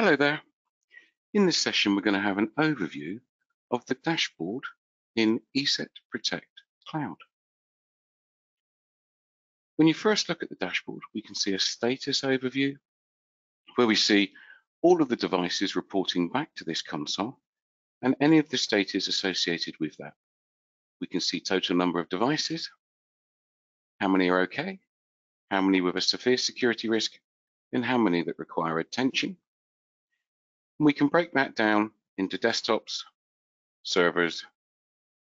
Hello there. In this session, we're going to have an overview of the dashboard in ESET Protect Cloud. When you first look at the dashboard, we can see a status overview where we see all of the devices reporting back to this console and any of the status associated with that. We can see total number of devices, how many are okay, how many with a severe security risk, and how many that require attention we can break that down into desktops, servers,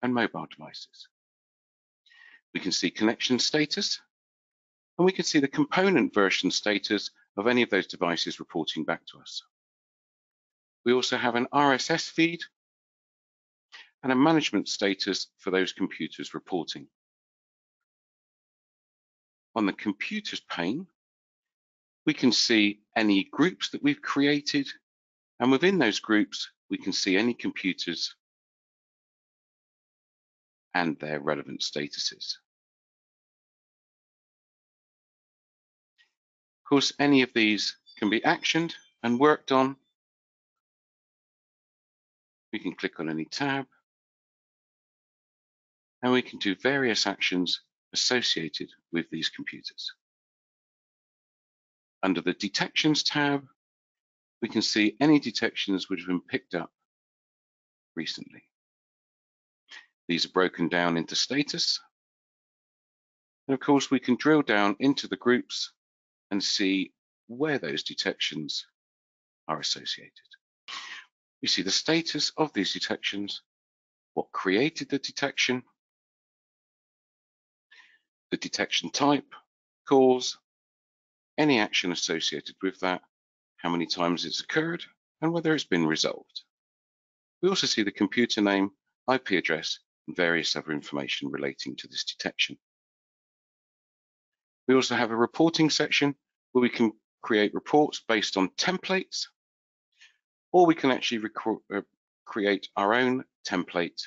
and mobile devices. We can see connection status, and we can see the component version status of any of those devices reporting back to us. We also have an RSS feed and a management status for those computers reporting. On the computers pane, we can see any groups that we've created and within those groups, we can see any computers and their relevant statuses. Of course, any of these can be actioned and worked on. We can click on any tab and we can do various actions associated with these computers. Under the Detections tab, we can see any detections which have been picked up recently. These are broken down into status. And of course, we can drill down into the groups and see where those detections are associated. We see the status of these detections, what created the detection, the detection type, cause, any action associated with that, how many times it's occurred, and whether it's been resolved. We also see the computer name, IP address, and various other information relating to this detection. We also have a reporting section where we can create reports based on templates, or we can actually uh, create our own template.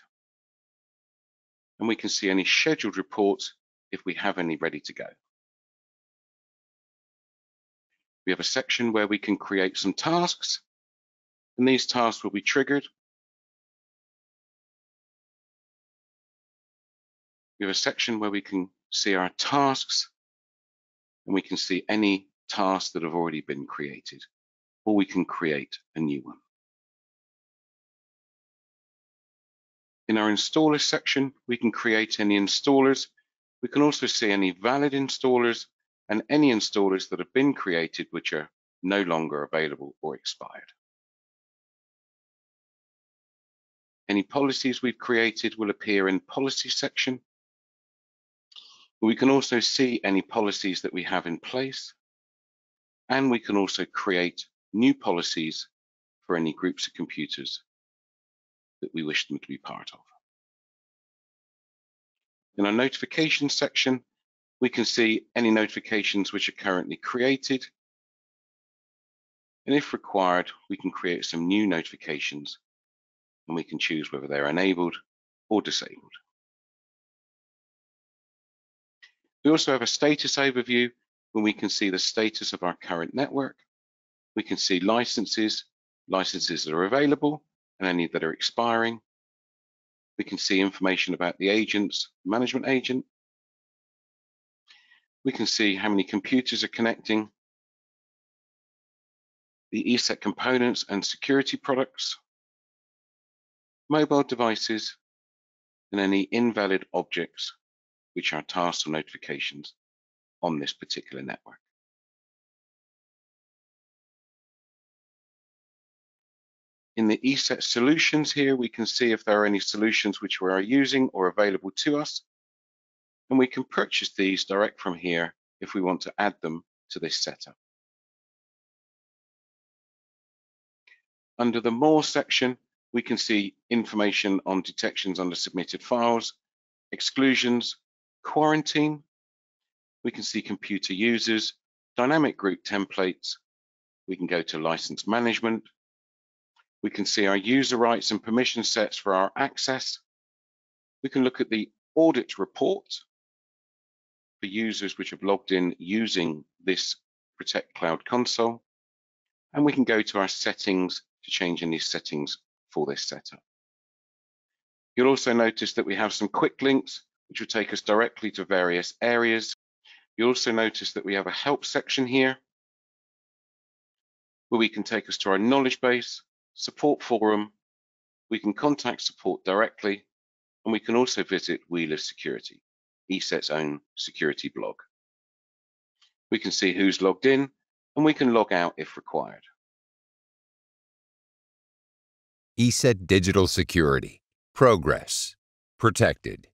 And we can see any scheduled reports if we have any ready to go. We have a section where we can create some tasks, and these tasks will be triggered. We have a section where we can see our tasks, and we can see any tasks that have already been created, or we can create a new one. In our installer section, we can create any installers. We can also see any valid installers and any installers that have been created which are no longer available or expired. Any policies we've created will appear in policy section. We can also see any policies that we have in place, and we can also create new policies for any groups of computers that we wish them to be part of. In our notification section, we can see any notifications which are currently created. And if required, we can create some new notifications and we can choose whether they're enabled or disabled. We also have a status overview where we can see the status of our current network. We can see licenses, licenses that are available and any that are expiring. We can see information about the agents, management agent, we can see how many computers are connecting, the ESET components and security products, mobile devices, and any invalid objects which are tasks or notifications on this particular network. In the ESET solutions here, we can see if there are any solutions which we are using or available to us and we can purchase these direct from here if we want to add them to this setup. Under the More section, we can see information on detections under submitted files, exclusions, quarantine. We can see computer users, dynamic group templates. We can go to license management. We can see our user rights and permission sets for our access. We can look at the audit report for users which have logged in using this Protect Cloud console. and we can go to our settings to change any settings for this setup. You'll also notice that we have some quick links, which will take us directly to various areas. You'll also notice that we have a help section here, where we can take us to our knowledge base, support forum, we can contact support directly, and we can also visit WeLiveSecurity, ESET's own security blog. We can see who's logged in, and we can log out if required. ESET Digital Security. Progress. Protected.